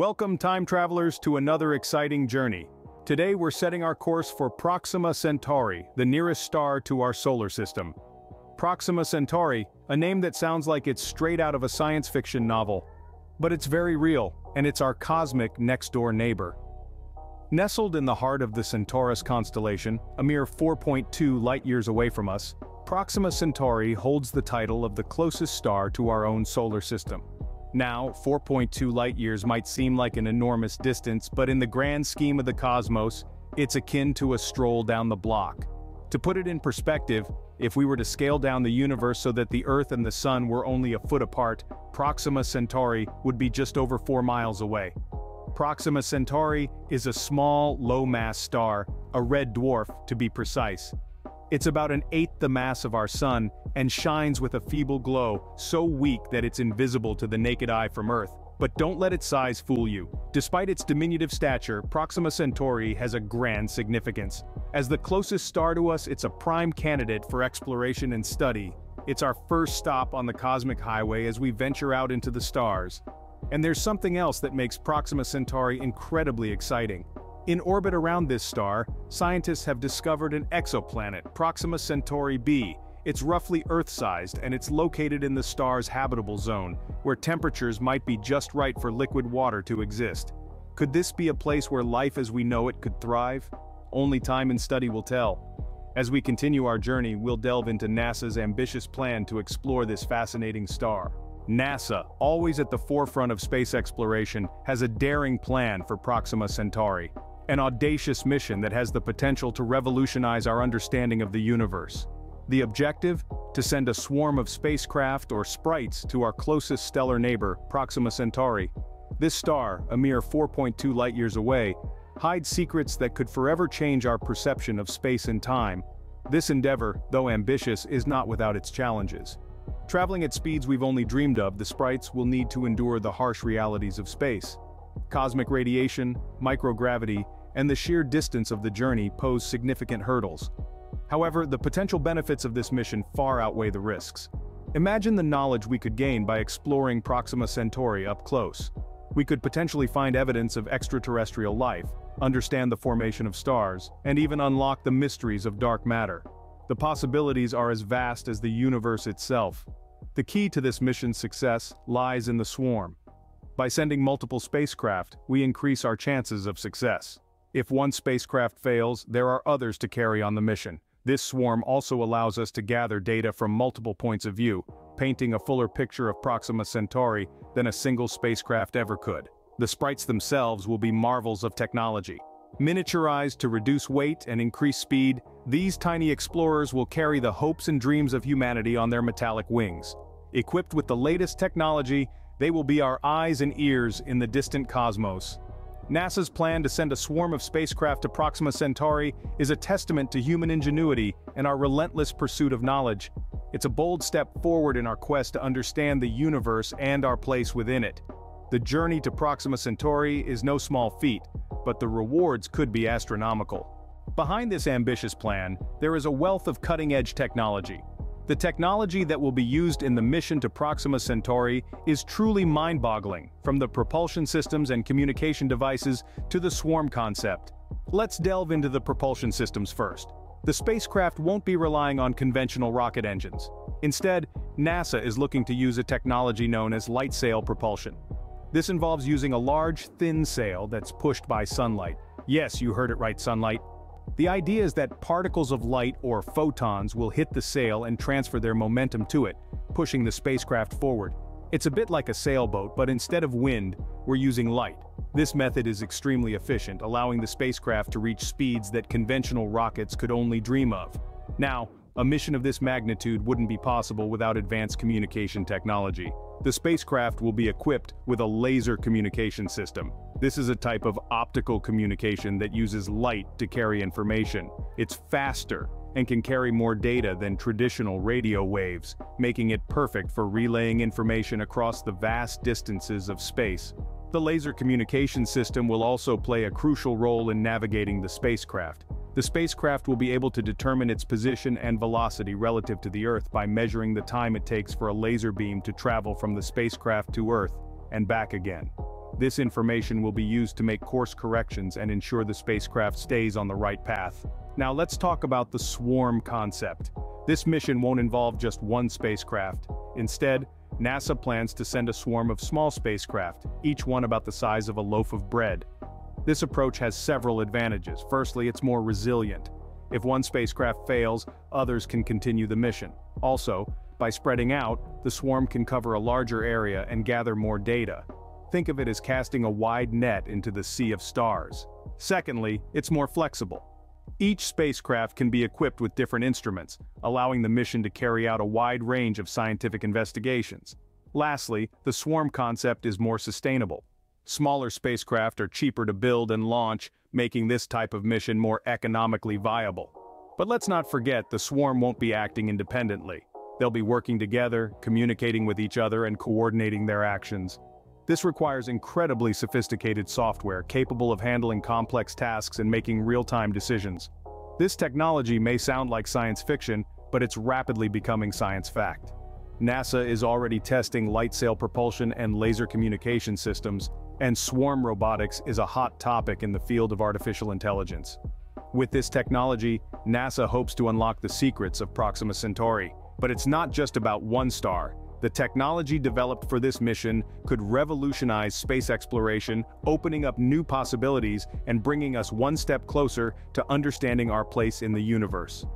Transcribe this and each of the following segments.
Welcome, time travelers, to another exciting journey. Today we're setting our course for Proxima Centauri, the nearest star to our solar system. Proxima Centauri, a name that sounds like it's straight out of a science fiction novel. But it's very real, and it's our cosmic next-door neighbor. Nestled in the heart of the Centaurus constellation, a mere 4.2 light-years away from us, Proxima Centauri holds the title of the closest star to our own solar system. Now, 4.2 light-years might seem like an enormous distance but in the grand scheme of the cosmos, it's akin to a stroll down the block. To put it in perspective, if we were to scale down the universe so that the Earth and the Sun were only a foot apart, Proxima Centauri would be just over 4 miles away. Proxima Centauri is a small, low-mass star, a red dwarf to be precise. It's about an eighth the mass of our sun, and shines with a feeble glow, so weak that it's invisible to the naked eye from Earth. But don't let its size fool you. Despite its diminutive stature, Proxima Centauri has a grand significance. As the closest star to us, it's a prime candidate for exploration and study. It's our first stop on the cosmic highway as we venture out into the stars. And there's something else that makes Proxima Centauri incredibly exciting. In orbit around this star, scientists have discovered an exoplanet, Proxima Centauri b. It's roughly Earth-sized and it's located in the star's habitable zone, where temperatures might be just right for liquid water to exist. Could this be a place where life as we know it could thrive? Only time and study will tell. As we continue our journey, we'll delve into NASA's ambitious plan to explore this fascinating star. NASA, always at the forefront of space exploration, has a daring plan for Proxima Centauri. An audacious mission that has the potential to revolutionize our understanding of the universe. The objective? To send a swarm of spacecraft or sprites to our closest stellar neighbor, Proxima Centauri. This star, a mere 4.2 light-years away, hides secrets that could forever change our perception of space and time. This endeavor, though ambitious, is not without its challenges. Traveling at speeds we've only dreamed of, the sprites will need to endure the harsh realities of space. Cosmic radiation, microgravity, and the sheer distance of the journey pose significant hurdles. However, the potential benefits of this mission far outweigh the risks. Imagine the knowledge we could gain by exploring Proxima Centauri up close. We could potentially find evidence of extraterrestrial life, understand the formation of stars, and even unlock the mysteries of dark matter. The possibilities are as vast as the universe itself. The key to this mission's success lies in the swarm. By sending multiple spacecraft, we increase our chances of success. If one spacecraft fails, there are others to carry on the mission. This swarm also allows us to gather data from multiple points of view, painting a fuller picture of Proxima Centauri than a single spacecraft ever could. The sprites themselves will be marvels of technology. Miniaturized to reduce weight and increase speed, these tiny explorers will carry the hopes and dreams of humanity on their metallic wings. Equipped with the latest technology, they will be our eyes and ears in the distant cosmos. NASA's plan to send a swarm of spacecraft to Proxima Centauri is a testament to human ingenuity and our relentless pursuit of knowledge. It's a bold step forward in our quest to understand the universe and our place within it. The journey to Proxima Centauri is no small feat, but the rewards could be astronomical. Behind this ambitious plan, there is a wealth of cutting-edge technology, the technology that will be used in the mission to Proxima Centauri is truly mind-boggling, from the propulsion systems and communication devices to the swarm concept. Let's delve into the propulsion systems first. The spacecraft won't be relying on conventional rocket engines. Instead, NASA is looking to use a technology known as light sail propulsion. This involves using a large, thin sail that's pushed by sunlight. Yes, you heard it right sunlight. The idea is that particles of light or photons will hit the sail and transfer their momentum to it, pushing the spacecraft forward. It's a bit like a sailboat but instead of wind, we're using light. This method is extremely efficient, allowing the spacecraft to reach speeds that conventional rockets could only dream of. Now, a mission of this magnitude wouldn't be possible without advanced communication technology. The spacecraft will be equipped with a laser communication system. This is a type of optical communication that uses light to carry information. It's faster and can carry more data than traditional radio waves, making it perfect for relaying information across the vast distances of space. The laser communication system will also play a crucial role in navigating the spacecraft. The spacecraft will be able to determine its position and velocity relative to the Earth by measuring the time it takes for a laser beam to travel from the spacecraft to Earth and back again. This information will be used to make course corrections and ensure the spacecraft stays on the right path. Now let's talk about the swarm concept. This mission won't involve just one spacecraft. Instead, NASA plans to send a swarm of small spacecraft, each one about the size of a loaf of bread. This approach has several advantages. Firstly, it's more resilient. If one spacecraft fails, others can continue the mission. Also, by spreading out, the swarm can cover a larger area and gather more data. Think of it as casting a wide net into the sea of stars. Secondly, it's more flexible. Each spacecraft can be equipped with different instruments, allowing the mission to carry out a wide range of scientific investigations. Lastly, the swarm concept is more sustainable. Smaller spacecraft are cheaper to build and launch, making this type of mission more economically viable. But let's not forget the swarm won't be acting independently. They'll be working together, communicating with each other and coordinating their actions. This requires incredibly sophisticated software capable of handling complex tasks and making real-time decisions. This technology may sound like science fiction, but it's rapidly becoming science fact. NASA is already testing light sail propulsion and laser communication systems, and swarm robotics is a hot topic in the field of artificial intelligence. With this technology, NASA hopes to unlock the secrets of Proxima Centauri. But it's not just about one star, the technology developed for this mission could revolutionize space exploration, opening up new possibilities and bringing us one step closer to understanding our place in the universe.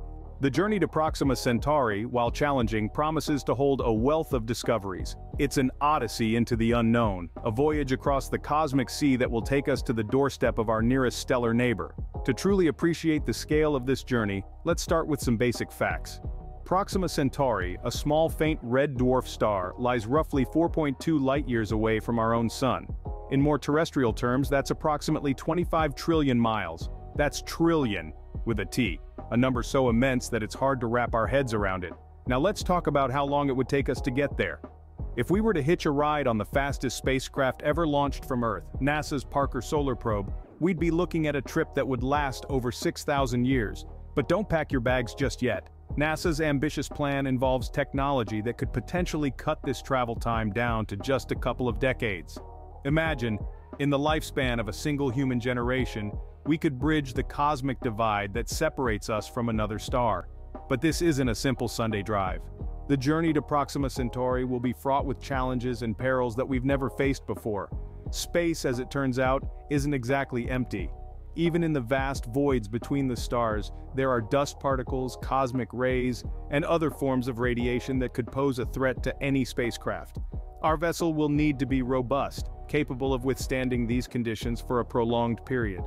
The journey to Proxima Centauri, while challenging, promises to hold a wealth of discoveries. It's an odyssey into the unknown, a voyage across the cosmic sea that will take us to the doorstep of our nearest stellar neighbor. To truly appreciate the scale of this journey, let's start with some basic facts. Proxima Centauri, a small faint red dwarf star, lies roughly 4.2 light-years away from our own sun. In more terrestrial terms, that's approximately 25 trillion miles. That's trillion, with a T, a number so immense that it's hard to wrap our heads around it. Now let's talk about how long it would take us to get there. If we were to hitch a ride on the fastest spacecraft ever launched from Earth, NASA's Parker Solar Probe, we'd be looking at a trip that would last over 6,000 years. But don't pack your bags just yet. NASA's ambitious plan involves technology that could potentially cut this travel time down to just a couple of decades. Imagine, in the lifespan of a single human generation, we could bridge the cosmic divide that separates us from another star. But this isn't a simple Sunday drive. The journey to Proxima Centauri will be fraught with challenges and perils that we've never faced before. Space, as it turns out, isn't exactly empty. Even in the vast voids between the stars, there are dust particles, cosmic rays, and other forms of radiation that could pose a threat to any spacecraft. Our vessel will need to be robust, capable of withstanding these conditions for a prolonged period.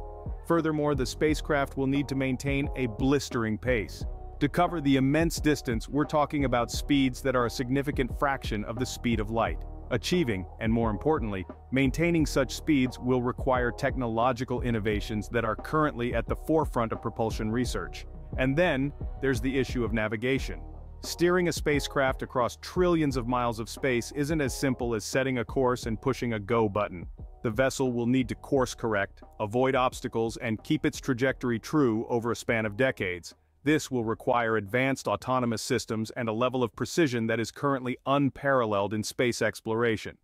Furthermore, the spacecraft will need to maintain a blistering pace. To cover the immense distance, we're talking about speeds that are a significant fraction of the speed of light. Achieving, and more importantly, maintaining such speeds will require technological innovations that are currently at the forefront of propulsion research. And then, there's the issue of navigation. Steering a spacecraft across trillions of miles of space isn't as simple as setting a course and pushing a go button. The vessel will need to course correct, avoid obstacles and keep its trajectory true over a span of decades. This will require advanced autonomous systems and a level of precision that is currently unparalleled in space exploration.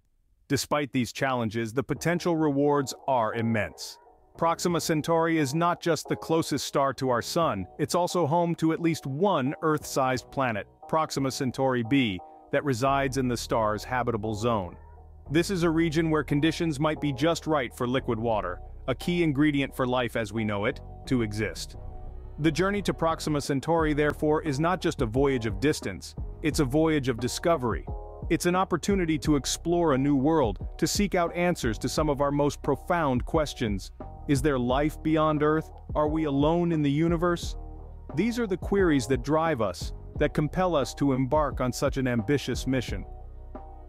Despite these challenges, the potential rewards are immense. Proxima Centauri is not just the closest star to our Sun, it's also home to at least one Earth-sized planet, Proxima Centauri b, that resides in the star's habitable zone. This is a region where conditions might be just right for liquid water, a key ingredient for life as we know it, to exist. The journey to Proxima Centauri, therefore, is not just a voyage of distance, it's a voyage of discovery. It's an opportunity to explore a new world, to seek out answers to some of our most profound questions. Is there life beyond Earth? Are we alone in the universe? These are the queries that drive us, that compel us to embark on such an ambitious mission.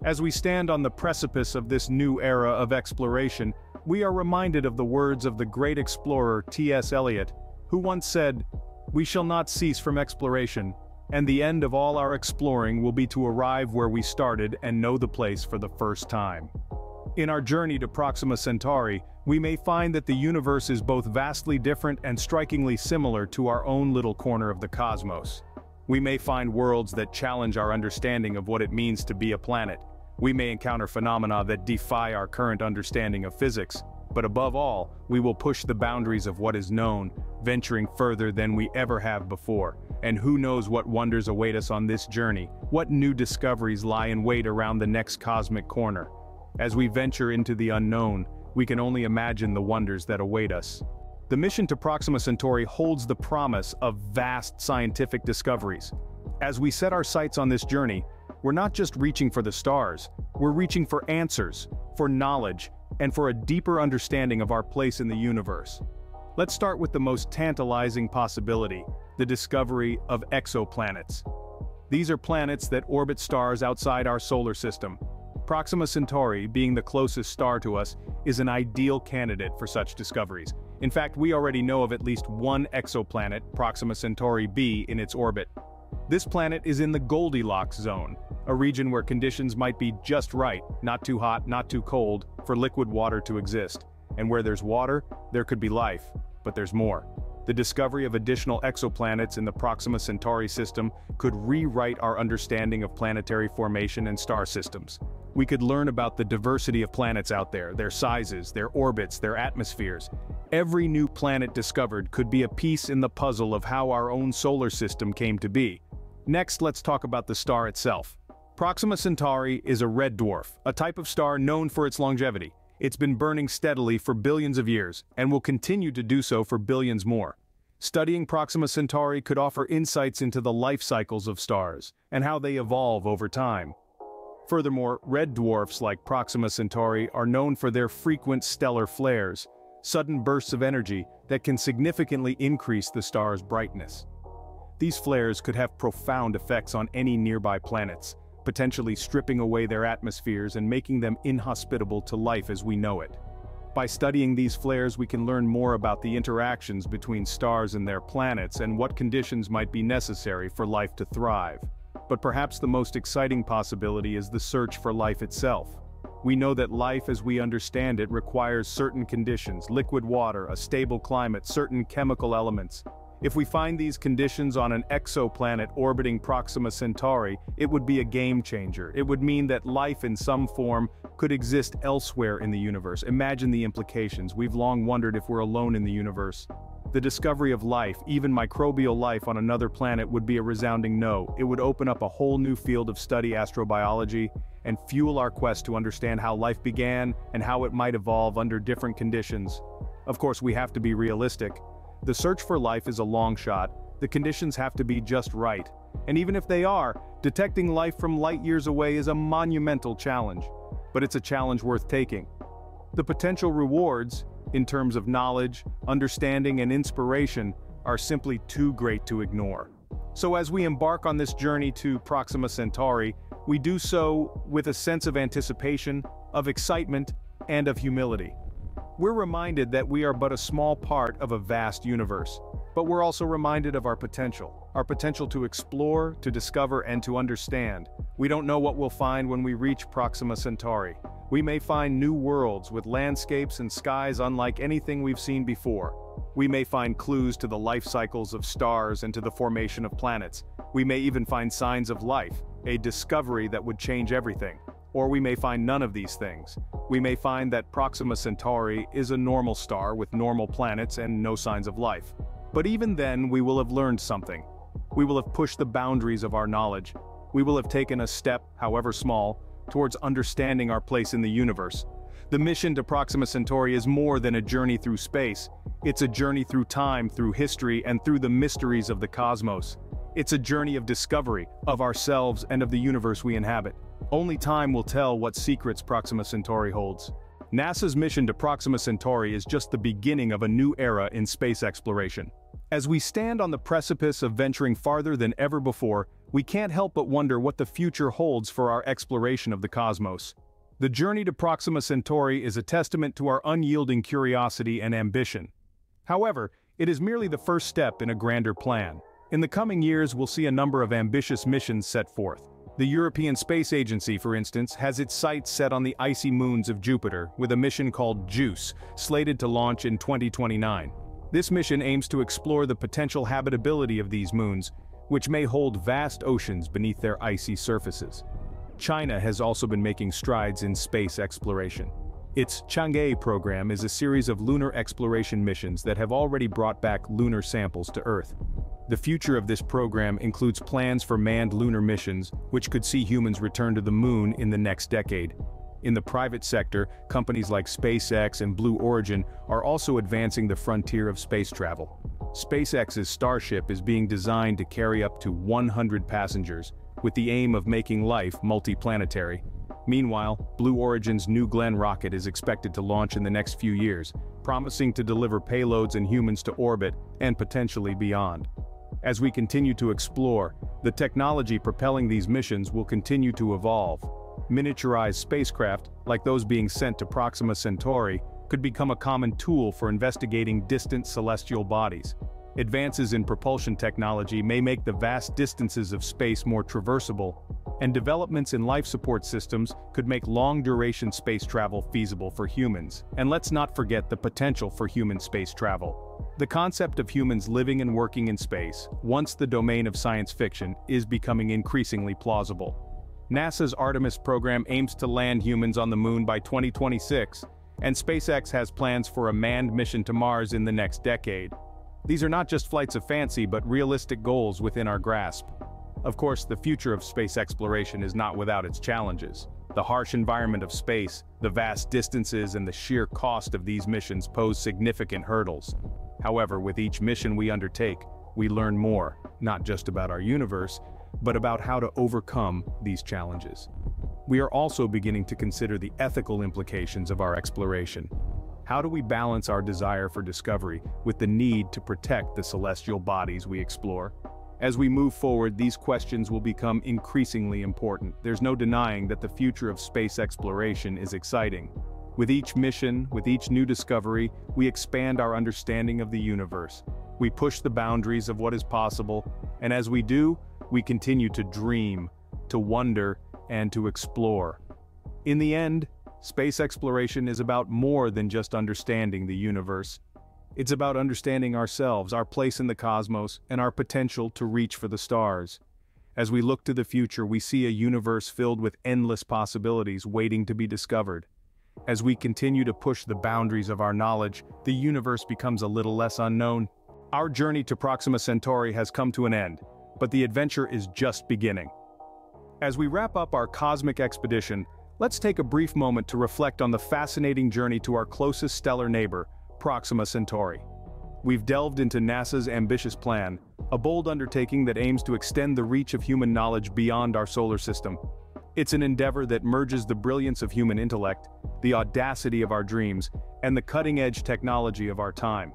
As we stand on the precipice of this new era of exploration, we are reminded of the words of the great explorer T.S. Eliot, who once said, We shall not cease from exploration, and the end of all our exploring will be to arrive where we started and know the place for the first time. In our journey to Proxima Centauri, we may find that the universe is both vastly different and strikingly similar to our own little corner of the cosmos. We may find worlds that challenge our understanding of what it means to be a planet, We may encounter phenomena that defy our current understanding of physics, but above all, we will push the boundaries of what is known, venturing further than we ever have before. And who knows what wonders await us on this journey, what new discoveries lie in wait around the next cosmic corner. As we venture into the unknown, we can only imagine the wonders that await us. The mission to Proxima Centauri holds the promise of vast scientific discoveries. As we set our sights on this journey, we're not just reaching for the stars, we're reaching for answers, for knowledge, and for a deeper understanding of our place in the universe. Let's start with the most tantalizing possibility, the discovery of exoplanets. These are planets that orbit stars outside our solar system. Proxima Centauri, being the closest star to us, is an ideal candidate for such discoveries. In fact, we already know of at least one exoplanet, Proxima Centauri b, in its orbit. This planet is in the Goldilocks zone, a region where conditions might be just right, not too hot, not too cold, for liquid water to exist. And where there's water, there could be life, but there's more. The discovery of additional exoplanets in the Proxima Centauri system could rewrite our understanding of planetary formation and star systems. We could learn about the diversity of planets out there, their sizes, their orbits, their atmospheres. Every new planet discovered could be a piece in the puzzle of how our own solar system came to be. Next, let's talk about the star itself. Proxima Centauri is a red dwarf, a type of star known for its longevity. It's been burning steadily for billions of years, and will continue to do so for billions more. Studying Proxima Centauri could offer insights into the life cycles of stars, and how they evolve over time. Furthermore, red dwarfs like Proxima Centauri are known for their frequent stellar flares, sudden bursts of energy that can significantly increase the star's brightness. These flares could have profound effects on any nearby planets, potentially stripping away their atmospheres and making them inhospitable to life as we know it. By studying these flares we can learn more about the interactions between stars and their planets and what conditions might be necessary for life to thrive. But perhaps the most exciting possibility is the search for life itself. We know that life as we understand it requires certain conditions, liquid water, a stable climate, certain chemical elements, if we find these conditions on an exoplanet orbiting Proxima Centauri, it would be a game changer. It would mean that life in some form could exist elsewhere in the universe. Imagine the implications. We've long wondered if we're alone in the universe. The discovery of life, even microbial life on another planet would be a resounding no. It would open up a whole new field of study astrobiology and fuel our quest to understand how life began and how it might evolve under different conditions. Of course, we have to be realistic. The search for life is a long shot, the conditions have to be just right. And even if they are, detecting life from light years away is a monumental challenge. But it's a challenge worth taking. The potential rewards, in terms of knowledge, understanding and inspiration, are simply too great to ignore. So as we embark on this journey to Proxima Centauri, we do so with a sense of anticipation, of excitement, and of humility. We're reminded that we are but a small part of a vast universe, but we're also reminded of our potential, our potential to explore, to discover, and to understand. We don't know what we'll find when we reach Proxima Centauri. We may find new worlds with landscapes and skies unlike anything we've seen before. We may find clues to the life cycles of stars and to the formation of planets. We may even find signs of life, a discovery that would change everything. Or we may find none of these things. We may find that Proxima Centauri is a normal star with normal planets and no signs of life. But even then we will have learned something. We will have pushed the boundaries of our knowledge. We will have taken a step, however small, towards understanding our place in the universe. The mission to Proxima Centauri is more than a journey through space. It's a journey through time, through history, and through the mysteries of the cosmos. It's a journey of discovery, of ourselves and of the universe we inhabit. Only time will tell what secrets Proxima Centauri holds. NASA's mission to Proxima Centauri is just the beginning of a new era in space exploration. As we stand on the precipice of venturing farther than ever before, we can't help but wonder what the future holds for our exploration of the cosmos. The journey to Proxima Centauri is a testament to our unyielding curiosity and ambition. However, it is merely the first step in a grander plan. In the coming years we'll see a number of ambitious missions set forth. The European Space Agency, for instance, has its sights set on the icy moons of Jupiter with a mission called JUICE, slated to launch in 2029. This mission aims to explore the potential habitability of these moons, which may hold vast oceans beneath their icy surfaces. China has also been making strides in space exploration. Its Chang'e program is a series of lunar exploration missions that have already brought back lunar samples to Earth. The future of this program includes plans for manned lunar missions, which could see humans return to the moon in the next decade. In the private sector, companies like SpaceX and Blue Origin are also advancing the frontier of space travel. SpaceX's Starship is being designed to carry up to 100 passengers, with the aim of making life multiplanetary. Meanwhile, Blue Origin's New Glenn rocket is expected to launch in the next few years, promising to deliver payloads and humans to orbit and potentially beyond. As we continue to explore, the technology propelling these missions will continue to evolve. Miniaturized spacecraft, like those being sent to Proxima Centauri, could become a common tool for investigating distant celestial bodies. Advances in propulsion technology may make the vast distances of space more traversable, and developments in life support systems could make long-duration space travel feasible for humans. And let's not forget the potential for human space travel. The concept of humans living and working in space, once the domain of science fiction, is becoming increasingly plausible. NASA's Artemis program aims to land humans on the moon by 2026, and SpaceX has plans for a manned mission to Mars in the next decade. These are not just flights of fancy but realistic goals within our grasp. Of course, the future of space exploration is not without its challenges. The harsh environment of space, the vast distances and the sheer cost of these missions pose significant hurdles. However, with each mission we undertake, we learn more, not just about our universe, but about how to overcome these challenges. We are also beginning to consider the ethical implications of our exploration. How do we balance our desire for discovery with the need to protect the celestial bodies we explore? As we move forward, these questions will become increasingly important. There's no denying that the future of space exploration is exciting. With each mission, with each new discovery, we expand our understanding of the universe. We push the boundaries of what is possible, and as we do, we continue to dream, to wonder, and to explore. In the end, Space exploration is about more than just understanding the universe. It's about understanding ourselves, our place in the cosmos, and our potential to reach for the stars. As we look to the future we see a universe filled with endless possibilities waiting to be discovered. As we continue to push the boundaries of our knowledge, the universe becomes a little less unknown. Our journey to Proxima Centauri has come to an end, but the adventure is just beginning. As we wrap up our cosmic expedition, Let's take a brief moment to reflect on the fascinating journey to our closest stellar neighbor, Proxima Centauri. We've delved into NASA's ambitious plan, a bold undertaking that aims to extend the reach of human knowledge beyond our solar system. It's an endeavor that merges the brilliance of human intellect, the audacity of our dreams, and the cutting-edge technology of our time.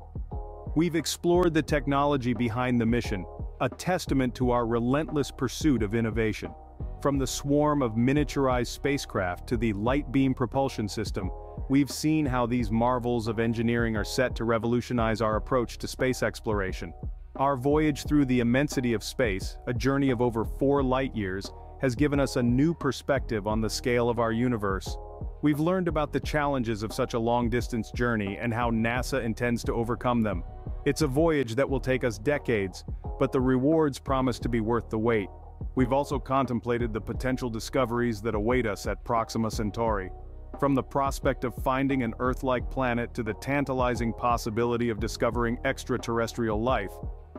We've explored the technology behind the mission, a testament to our relentless pursuit of innovation. From the swarm of miniaturized spacecraft to the light beam propulsion system, we've seen how these marvels of engineering are set to revolutionize our approach to space exploration. Our voyage through the immensity of space, a journey of over four light-years, has given us a new perspective on the scale of our universe. We've learned about the challenges of such a long-distance journey and how NASA intends to overcome them. It's a voyage that will take us decades, but the rewards promise to be worth the wait. We've also contemplated the potential discoveries that await us at Proxima Centauri. From the prospect of finding an Earth-like planet to the tantalizing possibility of discovering extraterrestrial life,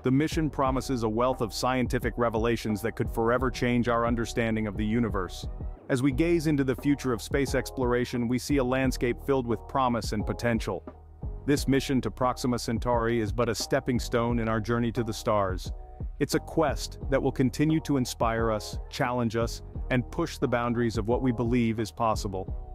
the mission promises a wealth of scientific revelations that could forever change our understanding of the universe. As we gaze into the future of space exploration we see a landscape filled with promise and potential. This mission to Proxima Centauri is but a stepping stone in our journey to the stars. It's a quest that will continue to inspire us, challenge us, and push the boundaries of what we believe is possible.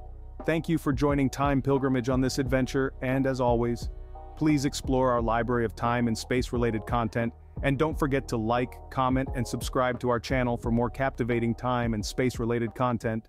Thank you for joining Time Pilgrimage on this adventure, and as always, please explore our library of time and space-related content, and don't forget to like, comment, and subscribe to our channel for more captivating time and space-related content.